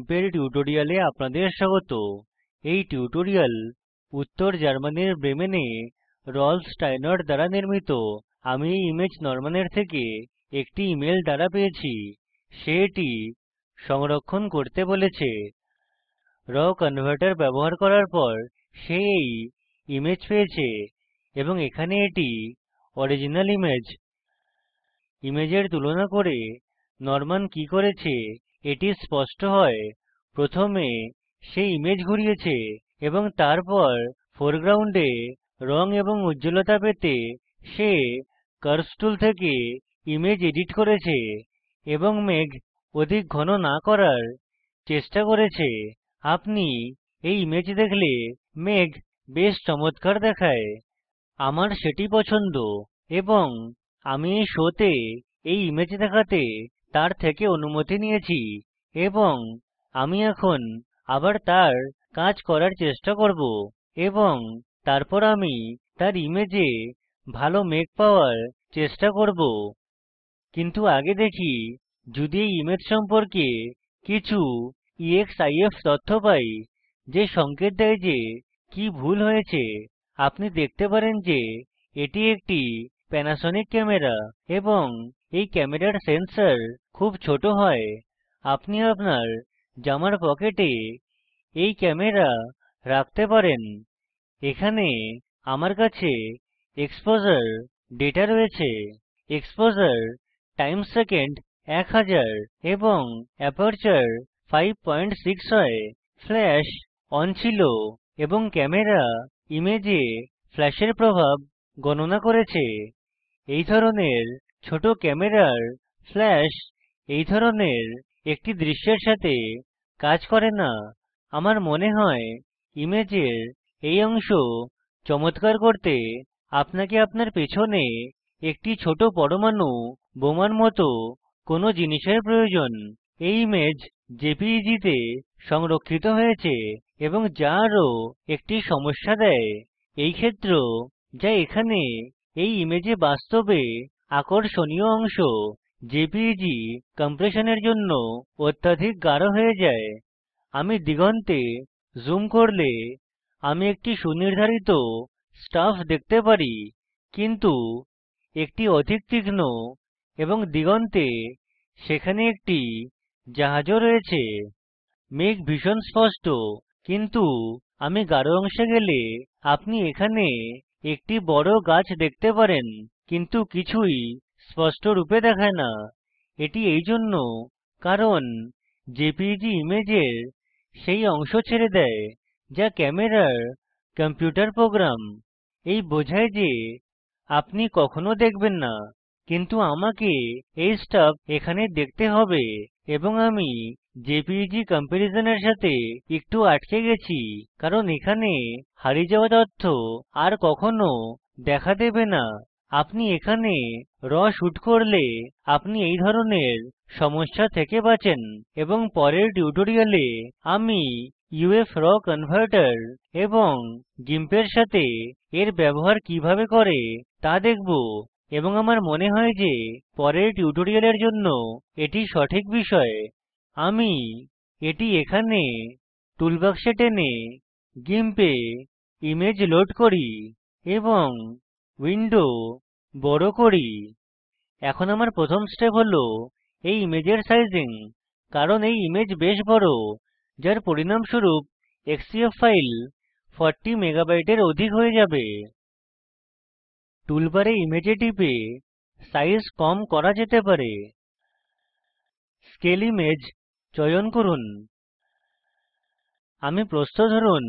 gimp এর tutorial আপনাদের স্বাগত। এই tutorial উত্তর জার্মানির bremen রল্ফ স্টাইনর্ট দ্বারা নির্মিত। আমি এই ইমেজ norman থেকে একটি ইমেল দ্বারা পেয়েছি। সে এটি সংরক্ষণ করতে বলেছে। raw converter ব্যবহার করার পর সে এই ইমেজ পেয়েছে এবং এখানে এটি original image ইমেজের তুলনা করে norman কি করেছে এটি স্পষ্ট হয়। প্রথমে সে image ঘুরিয়েছে এবং তারপর foreground রঙ এবং উজ্জ্বলতা পেতে সে curves tool থেকে image edit করেছে এবং মেঘ অধিক ঘন না করার চেষ্টা করেছে। আপনি এই image দেখলে মেঘ বেশ চমত্কার দেখায়। আমার সেটি পছন্দ এবং আমি এই শোতে এই image দেখাতে তার থেকে অনুমতি নিয়েছি এবং আমি এখন আবার তার কাজ করার চেষ্টা করব এবং তারপর আমি তার image ভালো মেঘ পাওয়ার চেষ্টা করব। কিন্তু আগে দেখি যদি এই image সম্পর্কে কিছু exif তথ্য পাই যে সঙ্কেত দেয় যে কি ভুল হয়েছে, আপনি দেখতে পারেন যে এটি একটি প্যানাসোনিক camera এবং এই ক্যামেরার sensor খুব ছোট হয়। আপনি আপনার জামার পকেটে এই camera রাখতে পারেন। এখানে আমার কাছে এক্সপোজার ডেটা রয়েছে। এক্সপোজার time সেকেন্ড 1000 এবং অ্যাপারচার 56 হয়। ফ্ল্যাশ on ছিল এবং camera image ফ্ল্যাশের প্রভাব গণনা করেছে। এই ধরনের ছোট ক্যামেরার ফ্ল্যাশ এই ধরনের একটি দৃশ্যের সাথে কাজ করে না। আমার মনে হয় ইমেজের এই অংশ চমত্কার করতে আপনাকে আপনার পেছনে একটি ছোট পরমাণু বোমার মত কোনো জিনিসের প্রয়োজন। এই image jpeg তে সংরক্ষিত হয়েছে এবং যা আরও একটি সমস্যা দেয়। এই ক্ষেত্র যা এখানে এই image বাস্তবে আকর্ষণীয় অংশ। Jpeg compression জন্য অত্যাধিক গাঢ় হয়ে যায়। আমি দিগন্তে zoom করলে আমি একটি সুনির্ধারিত stuff দেখতে পারি, কিন্তু একটি অধিক তীক্ষ্ণ এবং দিগন্তে সেখানে একটি জাহাজও রয়েছে। মেঘ ভীষণ স্পষ্ট, কিন্তু আমি গাঢ় অংশে গেলে আপনি এখানে একটি বড় গাছ দেখতে পারেন, কিন্তু কিছুই স্পষ্টরূপে দেখায় না। এটি এইজন্য কারণ jpeg ইমেজের সেই অংশ ছেড়ে দেয়, যা ক্যামেরার কম্পিউটার প্রোগ্রাম। এই বোঝায় যে আপনি কখনো দেখবেন না। কিন্তু আমাকে এই stuff এখানে দেখতে হবে এবং আমি jpeg কম্পেরিশনের সাথে একটু আটকে গেছি, কারণ এখানে হারিয়ে যাওয়া তথ্য আর কখনো দেখা দেবে না। আপনি এখানে raw shoot করলে আপনি এই ধরনের সমস্যা থেকে বাচেন এবং পরের tutorial আমি uf raw converter এবং gimp এর সাথে এর ব্যবহার কীভাবে করে তা দেখাবো। এবং আমার মনে হয় যে পরের tutorial জন্য এটি সঠিক বিষয়। আমি এটি এখানে tool box টেনে gimp এ image load করি এবং window বড় করি। এখন আমার প্রথম step হল এই ইমেজের সাইজিং কারণ এই image বেশ বড়, যার পরিণামস্বরূপ xcf file 40 মেগাবাইটের অধিক হয়ে যাবে। টুলবারে image টিপে সাইজ কম করা যেতে পারে। scale image চয়ন করুন। আমি প্রস্থ ধরুন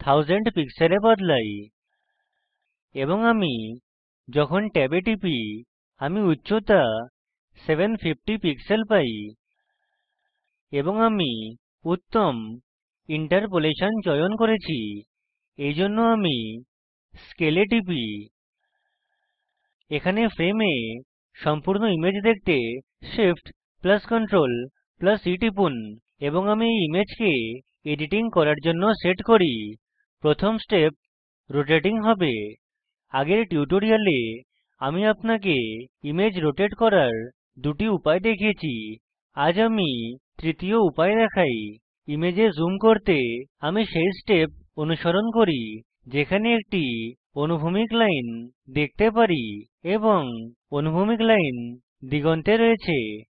1000 pixels বদলাই এবং আমি যখন ট্যাবে টিপি আমি উচ্চতা 750 pixels পাই এবং আমি উত্তম interpolation চয়ন করেছি। এইজন্য আমি scale টিপি। এখানে frame সম্পূর্ণ image দেখতে shift + ctrl + e টিপুন এবং আমি এই ইমেজকে editing করার জন্য set করি। প্রথম step rotating হবে। আগের tutorial আমি আপনাকে image rotate করার দুটি উপায় দেখিয়েছি। আজ আমি তৃতীয় উপায় দেখাই। image zoom করতে আমি সেই step অনুসরণ করি, যেখানে একটি অনুভূমিক line দেখতে পারি। এবং অনুভূমিক line দিগন্তে রয়েছে,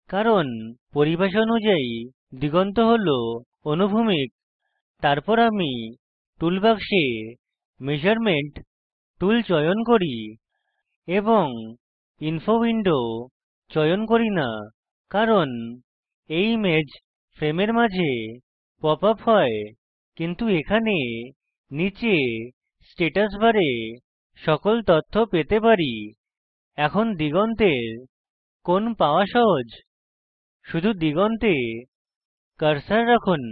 কারণ পরিভাষা অনুযায়ী দিগন্ত হল অনুভূমিক। তারপর আমি tool box measurement tool চয়ন করি এবং info window চয়ন করি না, কারণ এই image ফ্রেমের মাঝে পপ আপ হয়। কিন্তু এখানে নীচে status bar সকল তথ্য পেতে পারি। এখন দিগন্তের কোণ পাওয়া সহজ। শুধু দিগন্তে cursor রাখুন,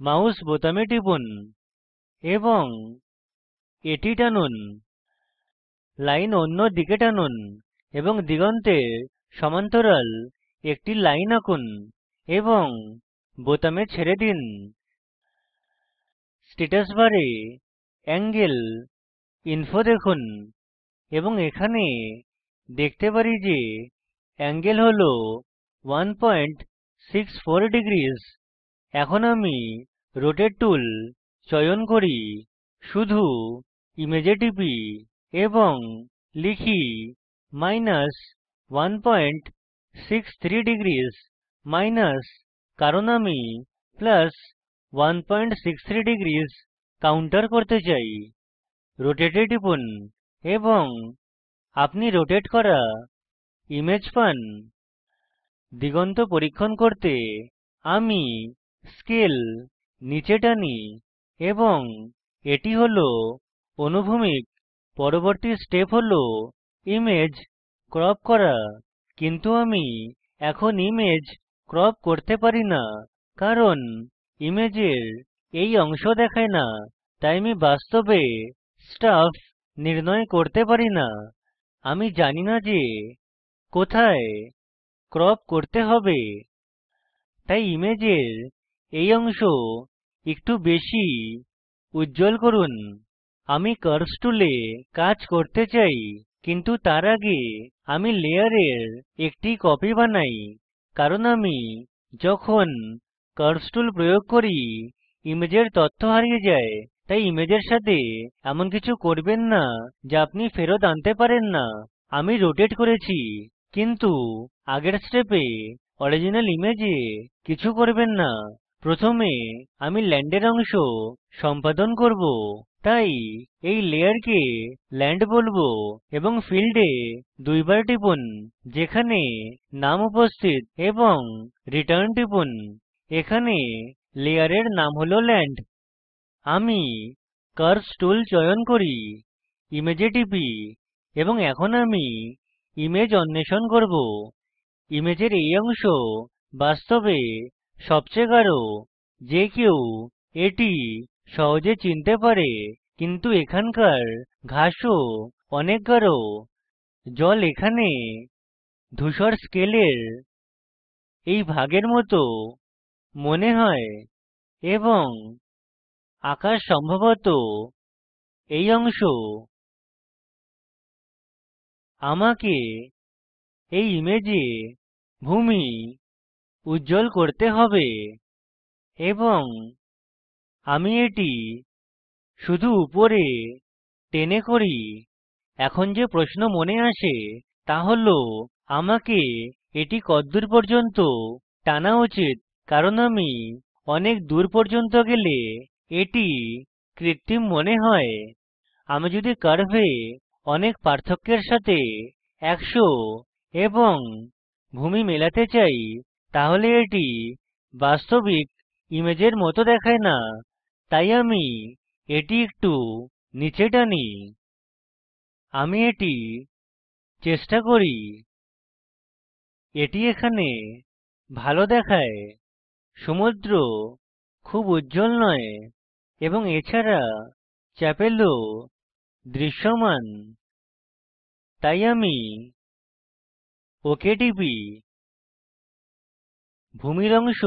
mouse বোতামে টিপুন এবং এটি টানুন, line অন্য দিকে টানুন এবং দিগন্তের সমান্তরাল একটি line আঁকুন এবং বোতামে ছেড়ে দিন। status bar এঞ্জেল info দেখুন। এবং এখানে দেখতে পারি যে এঙ্গেল হল 164° এখন আমি rotate tool চয়ন করি, শুধু image টিপি এবং লিখি163° মাইনাস কারণ আমি +163° counter করতে চাই। rotate এ টিপুন। এবং আপনি rotate করা image পান। দিগন্ত পরীক্ষণ করতে আমি scale নীচে টানি এবং এটি হল অনুভূমিক, পরবর্তী step হল image crop করা। কিন্তু আমি এখন image crop করতে পারি না, কারণ ইমেজের এই অংশ দেখায় না। তাই আমি বাস্তবে stuff নির্ণয় করতে পারি না। আমি জানি না যে কোথায় crop করতে হবে। তাই ইমেজের এই অংশ একটু বেশি উজ্জ্বল করুন। আমি curves tool কাজ করতে চাই, কিন্তু তার আগে আমি layer একটি copy বানাই। কারণ আমি যখন curves tool প্রয়োগ করি, ইমেজের তথ্য হারিয়ে যায়। তাই ইমেজের সাথে এমন কিছু করবেন না যা আপনি ফেরৎ আনতে পারেন না। আমি rotate করেছি, কিন্তু আগের step original image কিছু করবেন না। প্রথমে আমি land অংশ সম্পাদন করব, তাই এই layer land বলব এবং এ দুইবার টিপুন, যেখানে name উপস্থিত এবং return টিপুন। এখানে layer name হল land আমি curves tool চয়ন করি, image টিপি, এবং এখন আমি image অন্বেষণ করব। ইমেজের এই অংশ বাস্তবে সবচেয়ে গাঢ়, যে কেউ এটি সহজে চিনতে পারে, কিন্তু এখানকার ঘাসও অনেক গাঢ়। জল এখানে ধূসর স্কেলের এই ভাগের মত মনে হয়, এবং আকাশ সম্ভবত এই অংশ। আমাকে এই image ভূমি উজ্জ্বল করতে হবে এবং আমি এটি শুধু উপরে টেনে করি। এখন যে প্রশ্ন মনে আসে তা হল, আমাকে এটি কদ্দুর পর্যন্ত টানা উচিত, কারণ আমি অনেক দূর পর্যন্ত গেলে এটি কৃত্রিম মনে হয়। আমি যদি curve অনেক পার্থক্যের সাথে 100 এবং ভূমি মেলাতে চাই, তাহলে এটি বাস্তবিক ইমেজের মত দেখায় না। তাই আমি এটি একটু নীচে টানি। আমি এটি চেষ্টা করি। এটি এখানে ভালো দেখায়। সমুদ্র খুব উজ্জ্বল নয়। এবং এছাড়া chapel ও দৃশ্যমান। তাই আমি ok টিপি। ভূমির অংশ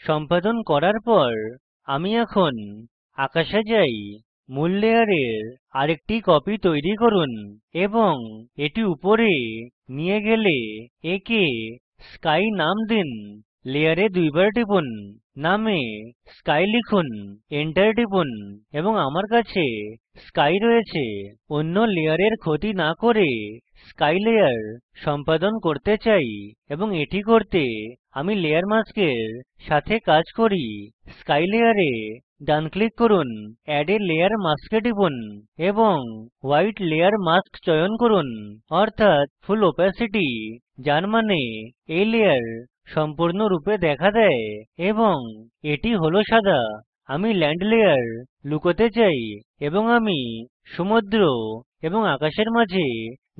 সম্পাদন করার পর আমি এখন আকাশে যাই, মূল layer আরেকটি copy তৈরি করুন এবং এটি উপরে নিয়ে গেলে একে sky name দিন। layer দুইবার টিপুন। name sky লিখুন enter টিপুন এবং আমার কাছে sky রয়েছে। অন্য লেয়ারের ক্ষতি না করে sky layer সম্পাদন করতে চাই এবং এটি করতে আমি layer mask সাথে কাজ করি। sky layer ডান ক্লিক করুন অ্যাড এ লেয়ার মাস্ক টিপুন এবং হোয়াইট লেয়ার মাস্ক চয়ন করুন। অর্থাৎ ফুল ওপেসিটি যার মানে এই লেয়ার সম্পূর্ণরূপে দেখা দেয় এবং এটি হল সাদা। আমি land layer লুকোতে চাই এবং আমি সমুদ্র এবং আকাশের মাঝে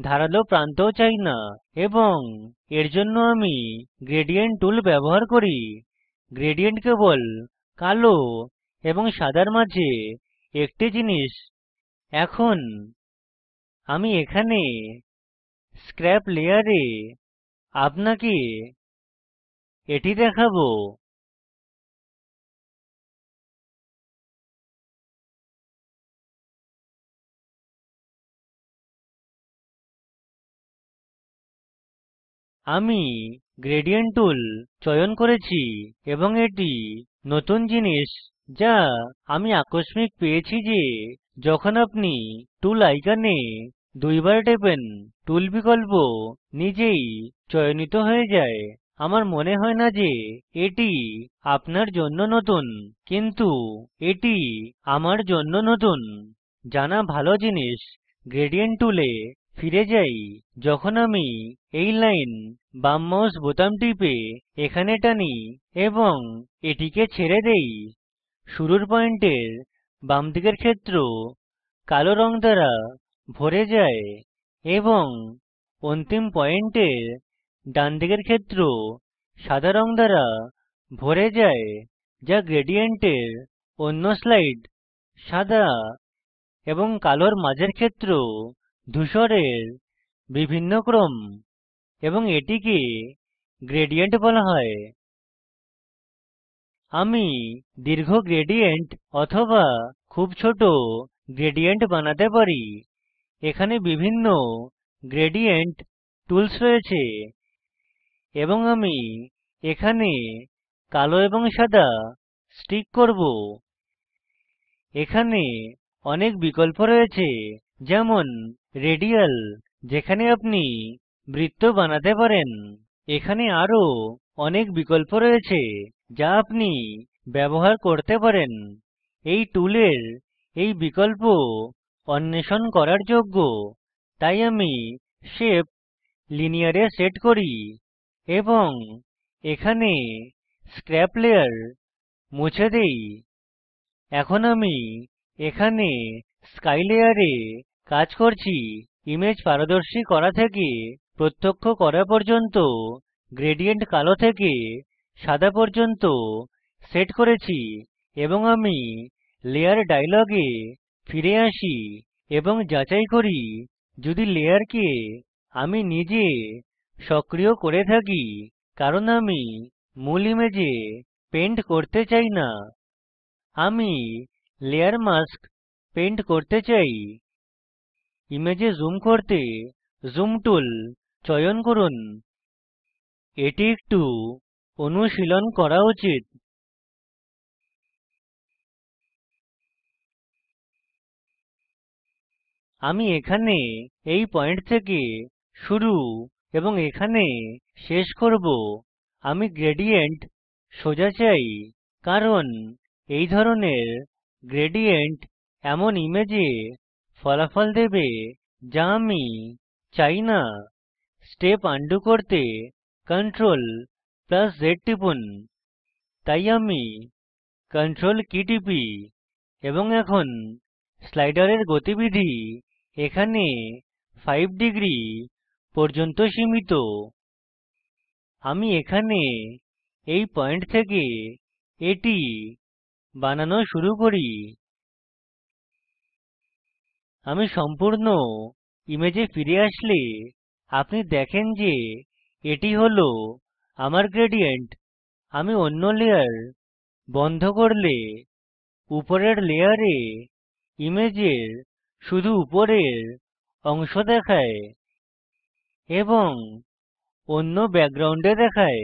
ধারালো প্রান্তও চাই না এবং এর জন্য আমি gradient tool ব্যবহার করি। gradient কেবল কালো এবং সাদার মাঝে একটি জিনিস। এখন আমি এখানে scrap layer আপনাকে এটি দেখাবো। আমি gradient tool চয়ন করেছি এবং এটি নতুন জিনিস যা আমি আকস্মিক পেয়েছি যে যখন আপনি tool icon দুইবার টেপেন, tool বিকল্প নিজেই চয়নিত হয়ে যায়। আমার মনে হয় না যে এটি আপনার জন্য নতুন, কিন্তু এটি আমার জন্য নতুন। জানা ভালো জিনিস, gradient tool ফিরে যাই, যখন আমি এই line বাম mouse বোতাম টিপে এখানে টানি এবং এটিকে ছেড়ে দেই। শুরুর পয়েন্টের বামদিকের ক্ষেত্র কালো রঙ দ্বারা ভরে যায় এবং অন্তিম পয়েন্টের ডানদিকের ক্ষেত্র সাদা রঙ দ্বারা ভরে যায়, যা gradient অন্য slide, সাদা এবং কালোর মাঝের ক্ষেত্র ধূসরের বিভিন্ন ক্রম, এবং এটিকে gradient বলা হয়। আমি দীর্ঘ gradient অথবা খুব ছোট gradient বানাতে পারি। এখানে বিভিন্ন gradient tools রয়েছে। এবং আমি এখানে কালো এবং সাদা stick করব। এখানে অনেক বিকল্প রয়েছে, যেমন radial, যেখানে আপনি বৃত্ত বানাতে পারেন। এখানে আরও অনেক বিকল্প রয়েছে, যা আপনি ব্যবহার করতে পারেন। এই টুলের এই বিকল্প অন্বেষণ করার যোগ্য। তাই আমি shape linear এ set করি। এবং এখানে scrap layer মুছে দেই। এখন আমি এখানে sky layer কাজ করছি। image পারদর্শী করা থেকে প্রত্যক্ষ করা পর্যন্ত, gradient কালো থেকে সাদা পর্যন্ত set করেছি এবং আমি layer dialog ফিরে আসি এবং যাচাই করি, যদি layer আমি নিজে সক্রিয় করে থাকি, কারণ আমি মূল image পেন্ট করতে চাই না। আমি layer mask পেন্ট করতে চাই। image zoom করতে zoom tool চয়ন করুন। এটি একটু অনুশীলন করা উচিত। আমি এখানে এই পয়েন্ট থেকে শুরু এবং এখানে শেষ করব। আমি gradient সোজা চাই, কারণ এই ধরনের gradient এমন image ফলাফল দেবে যা আমি চাই না। step আনডু করতে ctrl + z টিপুন। তাই আমি ctrl key টিপি এবং এখন স্লাইডারের গতিবিধি এখানে 5 ডিগ্রী পর্যন্ত সীমিত। আমি এখানে এই পয়েন্ট থেকে এটি বানানো শুরু করি। আমি সম্পূর্ণ image ফিরে আসলে আপনি দেখেন যে এটি হল আমার gradient আমি অন্য layer বন্ধ করলে উপরের layer ইমেজের শুধু উপরের অংশ দেখায়। এবং অন্য background দেখায়।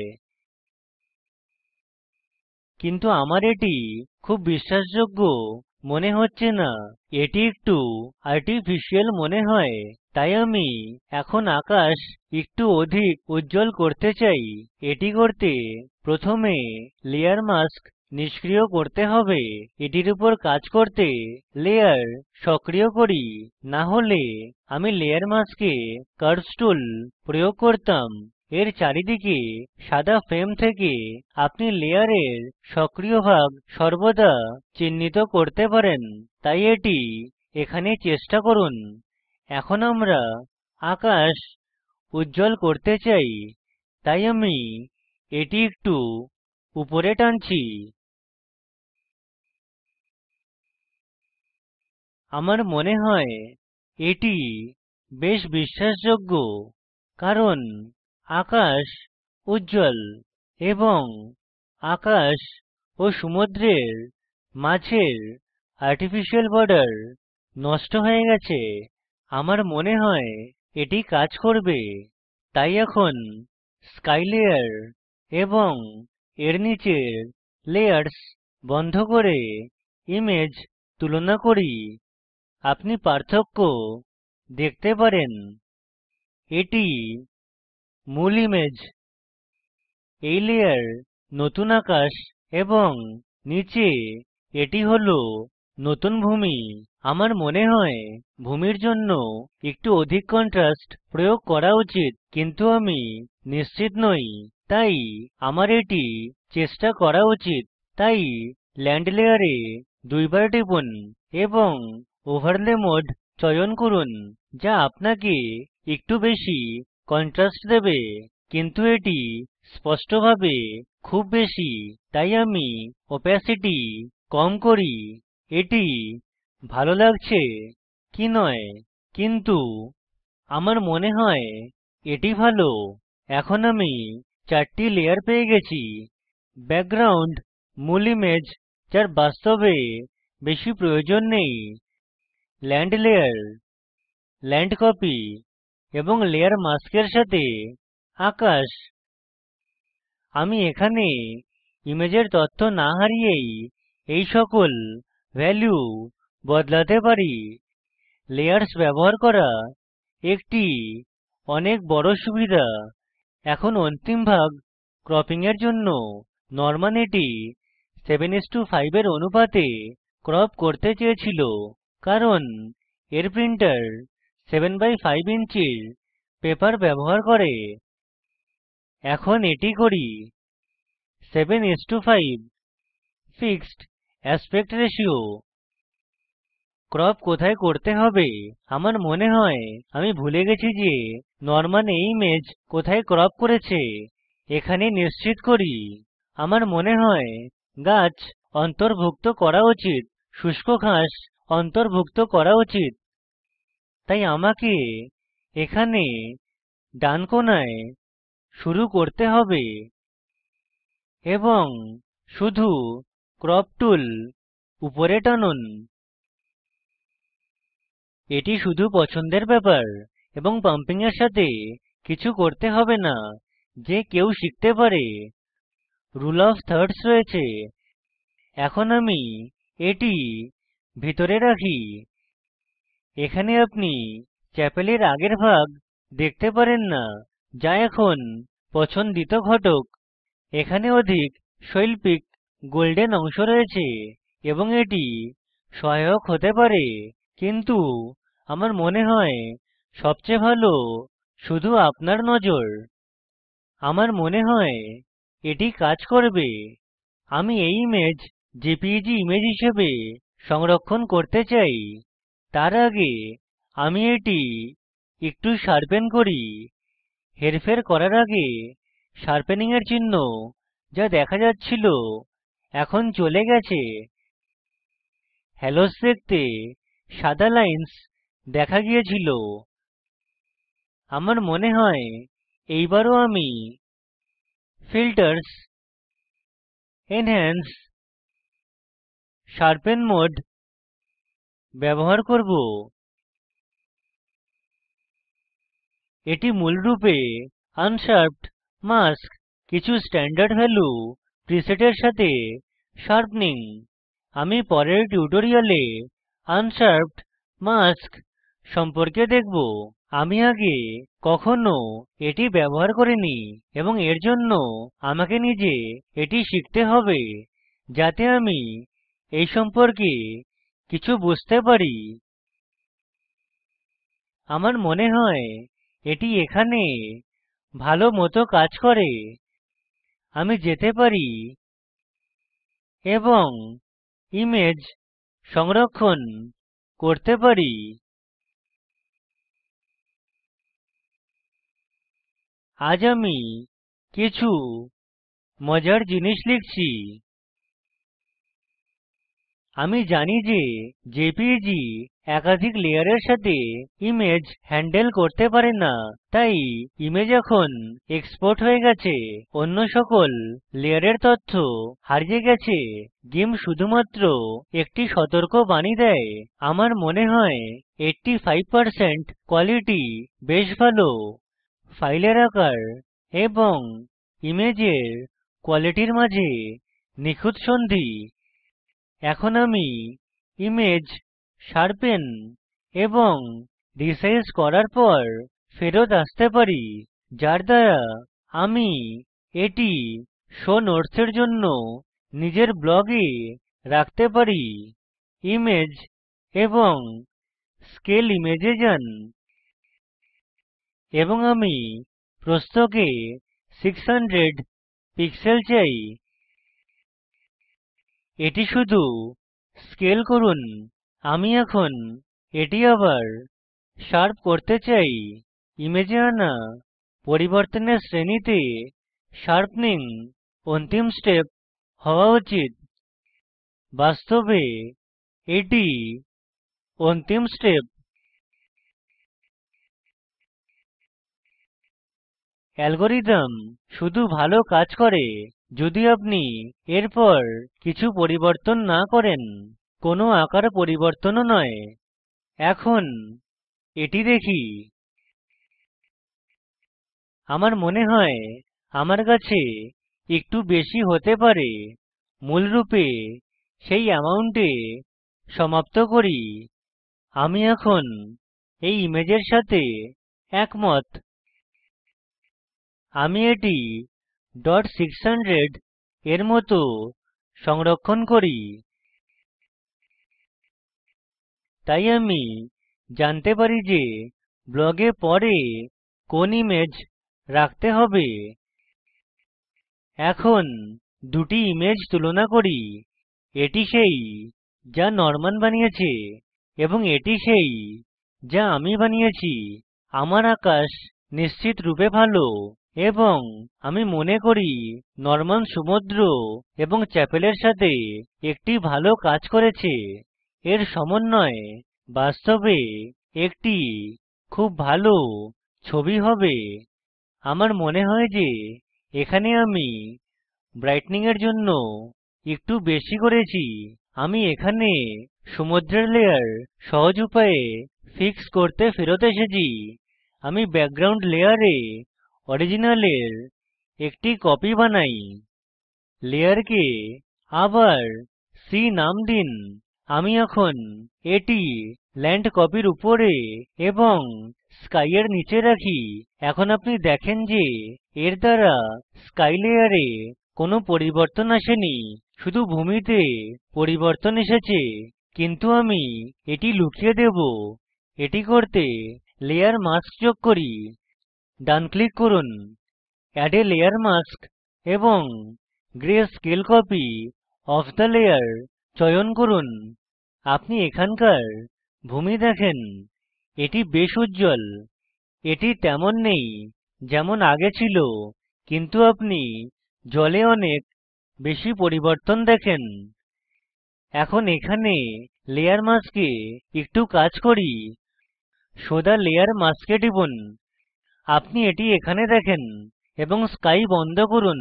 কিন্তু আমার এটি খুব বিশ্বাসযোগ্য মনে হচ্ছে না। এটি একটু artificial মনে হয়, তাই আমি এখন আকাশ একটু অধিক উজ্জ্বল করতে চাই। এটি করতে প্রথমে layer mask নিষ্ক্রিয় করতে have এটির উপর কাজ করতে layer সক্রিয় করি। না হলে আমি layer mask curves tool প্রয়োগ করতাম। এর চারিদিকে সাদা frame থেকে আপনি layer সক্রিয় ভাগ সর্বদা চিহ্নিত করতে পারেন। তাই এটি এখানে চেষ্টা করুন। এখন আমরা আকাশ উজ্জ্বল করতে চাই। তাই আমি এটি একটু উপরে টানছি। আমার মনে হয় এটি বেশ বিশ্বাসযোগ্য, কারণ আকাশ উজ্জ্বল এবং আকাশ ও সমুদ্রের মাঝের artificial border নষ্ট হয়ে গেছে। আমার মনে হয় এটি কাজ করবে। তাই এখন sky এবং এর নীচের layers বন্ধ করে image তুলনা করি। আপনি পার্থক্য দেখতে পারেন। এটি মূল image এই layer নতুন আকাশ এবং নীচে এটি হল নতুন ভূমি। আমার মনে হয় ভূমির জন্য একটু অধিক contrast প্রয়োগ করা উচিত, কিন্তু আমি নিশ্চিত নই। তাই আমার এটি চেষ্টা করা উচিত। তাই land layer দুইবার টিপুন এবং overlay mode চয়ন করুন, যা আপনাকে একটু বেশি contrast দেবে। কিন্তু এটি স্পষ্টভাবে খুব বেশি, তাই আমি opacity কম করি। এটি ভালো লাগছে কি নয়? কিন্তু আমার মনে হয় এটি ভালো। এখন আমি চারটি লেয়ার পেয়ে গেছি। background, মূল image, যার বাস্তবে বেশি প্রয়োজন নেই। land layer, land copy এবং layer mask সাথে আকাশ। আমি এখানে ইমেজের তথ্য না হারিয়েই এই সকল ভ্যালু বদলাতে পারি। layers ব্যবহার করা একটি অনেক বড় সুবিধা। এখন অন্তিম ভাগ cropping এর জন্য norman এটি 7:5 এর অনুপাতে crop করতে চেয়েছিল কারণ এর printer 7 by 5 ইঞ্চির paper ব্যবহার করে। এখন এটি করি। 7:5 fixed aspect ratio crop কোথায় করতে হবে? আমার মনে হয় আমি ভুলে গেছি যে norman এই image কোথায় crop করেছে? এখানে নিশ্চিত করি। আমার মনে হয় গাছ অন্তর্ভুক্ত করা উচিত, শুষ্ক ঘাস অন্তর্ভুক্ত করা উচিত। তাই আমাকে এখানে ডান কোণায় শুরু করতে হবে এবং শুধু crop tool উপরে টানুন। এটি শুধু পছন্দের ব্যাপার। এবং pumping এর সাথে কিছু করতে have না, যে কেউ শিখতে পারে। Rule of thirds রয়েছে। এখন আমি এটি ভিতরে রাখি। এখানে আপনি chapel আগের ভাগ দেখতে পারেন না, যা এখন পছন্দিত ঘটক। এখানে অধিক শৈল্পিক golden অংশ রয়েছে এবং এটি সহায়ক হতে পারে। কিন্তু আমার মনে হয় সবচেয়ে ভালো শুধু আপনার নজর। আমার মনে হয় এটি কাজ করবে। আমি এই image jpeg image হিসাবে সংরক্ষণ করতে চাই। তার আগে আমি এটি একটু sharpen করি। হেরফের করার আগে sharpening এর চিহ্ন যা দেখা যাচ্ছিল এখন চলে গেছে। halos দেখতে সাদা lines দেখা গিয়েছিল। আমার মনে হয় এইবারও আমি filters, enhance, sharpen mode ব্যবহার করব। এটি মূলরূপে আনশার্পড মাস্ক কিছু স্ট্যান্ডার্ড ভ্যালু প্রিসেটের সাথে sharpening আমি পরের টিউটোরিয়ালে আনশার্পড মাস্ক সম্পর্কে দেখব। আমি আগে কখনো এটি ব্যবহার করিনি এবং এর জন্য আমাকে নিজে এটি শিখতে হবে যাতে আমি এই সম্পর্কে কিছু বুঝতে পারি। আমার মনে হয় এটি এখানে ভালো মত কাজ করে। আমি যেতে পারি এবং image সংরক্ষণ করতে পারি। আজ আমি কিছু মজার জিনিস লিখছি। আমি জানি যে jpeg একাধিক লেয়ারের সাথে image হ্যান্ডেল করতে পারে না, তাই image এখন এক্সপোর্ট হয়ে গেছে। অন্য সকল লেয়ারের তথ্য হারিয়ে গেছে। gimp শুধুমাত্র একটি সতর্কবাণী দেয়। আমার মনে হয় 85% quality বেশ ভালো। ফাইলের আকার এবং ইমেজের quality মাঝে নিখুঁত সন্ধি। এখন আমি image sharpen এবং রীসাইজ করার পর ফেরৎ আসতে পারি, যার দ্বারা আমি এটি notes এর জন্য নিজের blog রাখতে পারি। image এবং scale image এ যান। এবং আমি প্রস্থকে 600 pixels চাই। এটি শুধু scale করুন। আমি এখন এটি আবার শার্প করতে চাই। image আনা পরিবর্তনের শ্রেণীতে sharpening অন্তিম স্টেপ হওয়া উচিত। বাস্তবে এটি অন্তিম step অ্যালগরিদম শুধু ভালো কাজ করে যদি আপনি এরপর কিছু পরিবর্তন না করেন, কোনো আকার পরিবর্তনও নয়। এখন এটি দেখি। আমার মনে হয় আমার কাছে একটু বেশি হতে পারে। মূলরূপে সেই অ্যামাউন্টে সমাপ্ত করি। আমি এখন এই ইমেজের সাথে একমত। আমি এটি600 এর মত সংরক্ষণ করি। তাই আমি জানতে পারি যে blog পরে কোন image রাখতে হবে। এখন দুটি ইমেজ তুলনা করি। এটি সেই যা norman বানিয়েছে এবং এটি সেই যা আমি বানিয়েছি। আমার আকাশ নিশ্চিতরূপে ভালো। এবং আমি মনে করি norman সমুদ্র এবং chapel সাথে একটি ভালো কাজ করেছে। এর সমন্বয় বাস্তবে একটি খুব ভালো ছবি হবে। আমার মনে হয় যে এখানে আমি brightening এর জন্য একটু বেশি করেছি। আমি এখানে সমুদ্রের layer সহজ উপায়ে fix করতে ফেরৎ এসেছি। আমি background layer original একটি copy বানাই। layer আবার sea name দিন। আমি এখন এটি land copy উপরে এবং sky এর নীচে রাখি। এখন আপনি দেখেন যে এর দ্বারা sky layer কোনো পরিবর্তন আসেনি। শুধু ভূমিতে পরিবর্তন এসেছে। কিন্তু আমি এটি লুকিয়ে দেবো। এটি করতে layer mask যোগ করি। ডান click করুন, add a layer mask এবং scale copy of the layer চয়ন করুন। আপনি এখানকার ভূমি দেখেন, এটি বেশ উজ্জ্বল, এটি তেমন নেই যেমন আগে ছিল, কিন্তু আপনি জলে অনেক বেশি পরিবর্তন দেখেন। এখন এখানে layer mask একটু কাজ করি show the layer mask টিপুন। আপনি এটি এখানে দেখেন এবং sky বন্ধ করুন।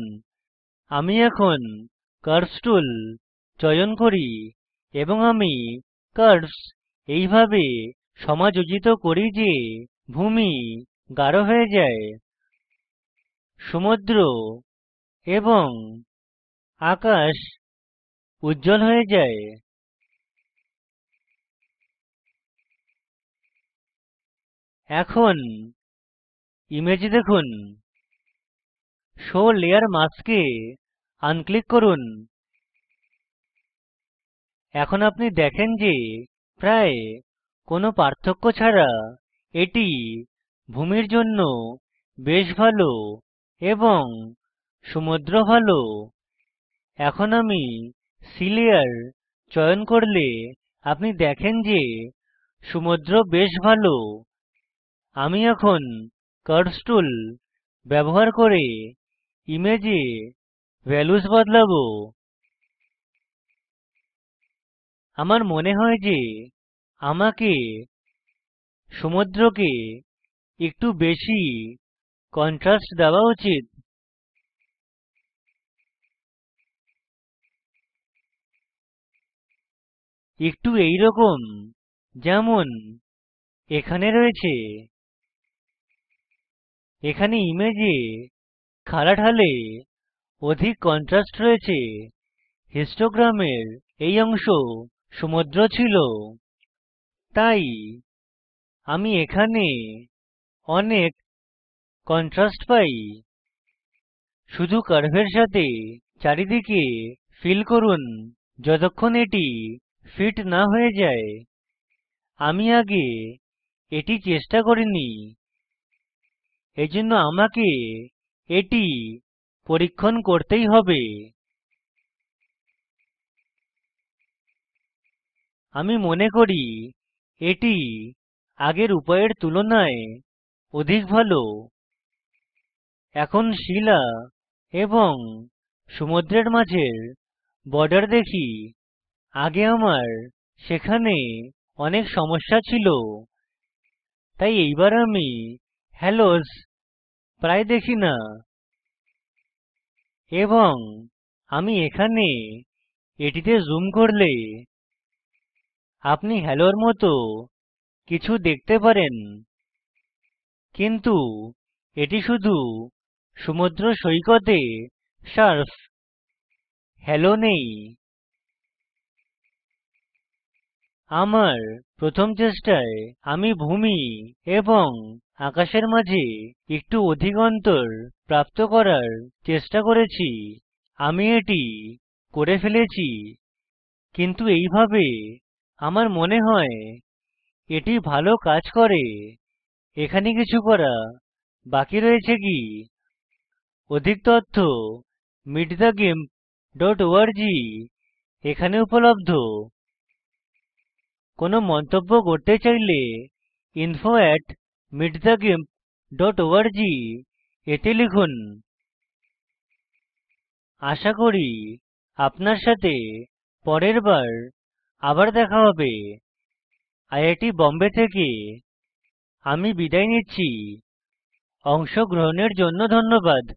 আমি এখন curves tool চয়ন করি এবং আমি curves এইভাবে সমাযোজিত করি যে ভূমি গাঢ় হয়ে যায়। সমুদ্র এবং আকাশ উজ্জ্বল হয়ে যায়। এখন image দেখুন show layer mask এ unclick করুন এখন আপনি দেখেন যে প্রায় কোনো পার্থক্য ছাড়া এটি ভূমির জন্য বেশ ভালো এবং সমুদ্র ভালো। এখন আমি sea layer চয়ন করলে আপনি দেখেন যে সমুদ্র বেশ ভালো। আমি এখন curves tool ব্যবহার করে image ভ্যালুস বদলাবো। আমার মনে হয় যে আমাকে সমুদ্রকে একটু বেশি contrast দেওয়া উচিত। একটু এইরকম যেমন এখানে রয়েছে। এখানে image খাড়া ঢালে অধিক contrast রয়েছে। histogram এই অংশ সমুদ্র ছিল। তাই আমি এখানে অনেক contrast পাই। শুধু curve সাথে চারিদিকে fill করুন যতক্ষণ এটি fits না হয়ে যায়। আমি আগে এটি চেষ্টা করিনি। এইজন্য আমাকে এটি পরীক্ষণ করতেই have আমি মনে করি এটি আগের উপায়ের তুলনায় অধিক ভালো। এখন শিলা এবং সমুদ্রের মাঝের border দেখি। আগে আমার সেখানে অনেক সমস্যা ছিল, তাই এইবার আমি হালোস প্রায় দেখি না। এবং আমি এখানে এটিতে zoom করলে আপনি হ্যালোর মত কিছু দেখতে পারেন। কিন্তু এটি শুধু সমুদ্র সৈকতে সার্ফ। হ্যালো নেই। আমার প্রথম চেষ্টায় আমি ভূমি এবং আকাশের মাঝে একটু অধিক অন্তর প্রাপ্ত করার চেষ্টা করেছি। আমি এটি করে ফেলেছি। কিন্তু এইভাবে আমার মনে হয় এটি ভালো কাজ করে। এখানে কিছু করা বাকি রয়েছে কি? অধিক তথ্য meet the gimp org এখানে উপলব্ধ। কোনো মন্তব্য করতে চাইলে info @meetthegimp org তে লিখুন। আশা করি আপনার সাথে পরের বার আবার দেখা হবে। আইআইটি আই বোম্বে থেকে আমি বিদায় নিচ্ছি। অংশগ্রহণের জন্য ধন্যবাদ।